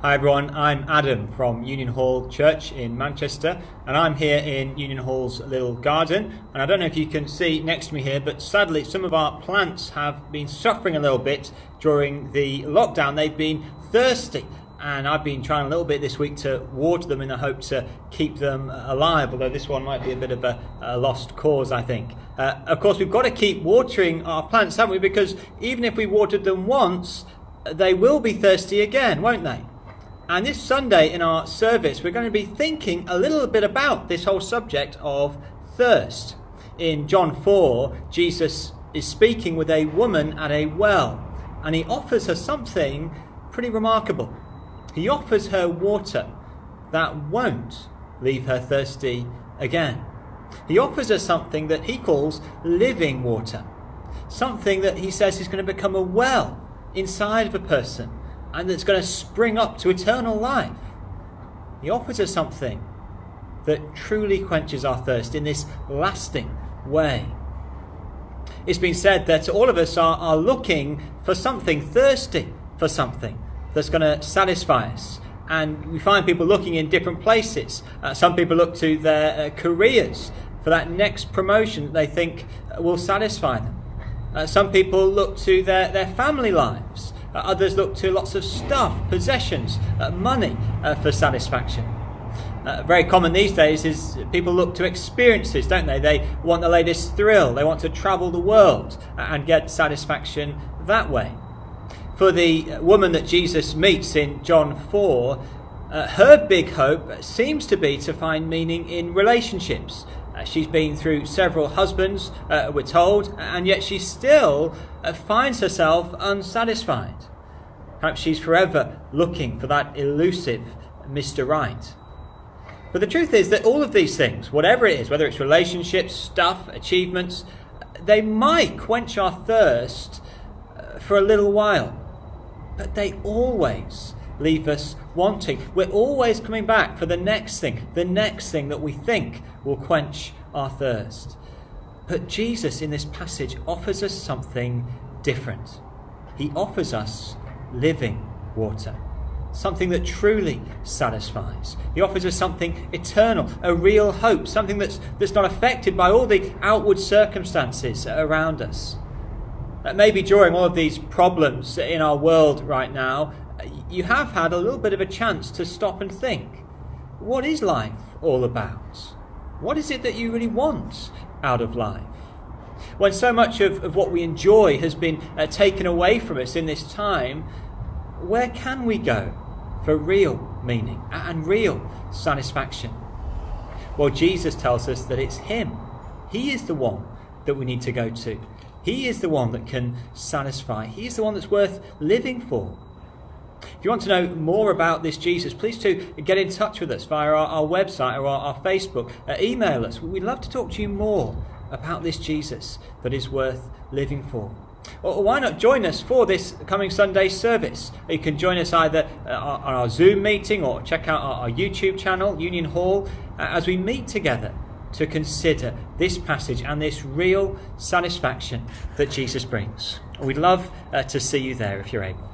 Hi everyone, I'm Adam from Union Hall Church in Manchester, and I'm here in Union Hall's little garden. And I don't know if you can see next to me here, but sadly, some of our plants have been suffering a little bit during the lockdown. They've been thirsty, and I've been trying a little bit this week to water them in the hope to keep them alive, although this one might be a bit of a, a lost cause, I think. Uh, of course, we've got to keep watering our plants, haven't we? Because even if we watered them once, they will be thirsty again, won't they? And this Sunday in our service, we're going to be thinking a little bit about this whole subject of thirst. In John 4, Jesus is speaking with a woman at a well, and he offers her something pretty remarkable. He offers her water that won't leave her thirsty again. He offers her something that he calls living water, something that he says is going to become a well inside of a person and that's going to spring up to eternal life. He offers us something that truly quenches our thirst in this lasting way. It's been said that all of us are, are looking for something, thirsty for something that's going to satisfy us. And we find people looking in different places. Uh, some people look to their uh, careers for that next promotion that they think will satisfy them. Uh, some people look to their, their family lives. Uh, others look to lots of stuff, possessions, uh, money uh, for satisfaction. Uh, very common these days is people look to experiences, don't they? They want the latest thrill. They want to travel the world and get satisfaction that way. For the woman that Jesus meets in John 4, uh, her big hope seems to be to find meaning in relationships. Uh, she's been through several husbands, uh, we're told, and yet she still uh, finds herself unsatisfied. Perhaps she's forever looking for that elusive Mr. Right. But the truth is that all of these things, whatever it is, whether it's relationships, stuff, achievements, they might quench our thirst uh, for a little while, but they always leave us wanting. We're always coming back for the next thing, the next thing that we think will quench our thirst. But Jesus in this passage offers us something different. He offers us living water, something that truly satisfies. He offers us something eternal, a real hope, something that's, that's not affected by all the outward circumstances around us. That maybe during all of these problems in our world right now, you have had a little bit of a chance to stop and think what is life all about? What is it that you really want out of life? When so much of, of what we enjoy has been uh, taken away from us in this time, where can we go for real meaning and real satisfaction? Well, Jesus tells us that it's Him. He is the one that we need to go to. He is the one that can satisfy. He is the one that's worth living for. If you want to know more about this Jesus, please do get in touch with us via our, our website or our, our Facebook. Uh, email us. We'd love to talk to you more about this Jesus that is worth living for. Or why not join us for this coming Sunday service? You can join us either uh, on our Zoom meeting or check out our, YouTube channel, Union Hall, uh, as we meet together to consider this passage and this real satisfaction that Jesus brings. We'd love uh, to see you there if you're able.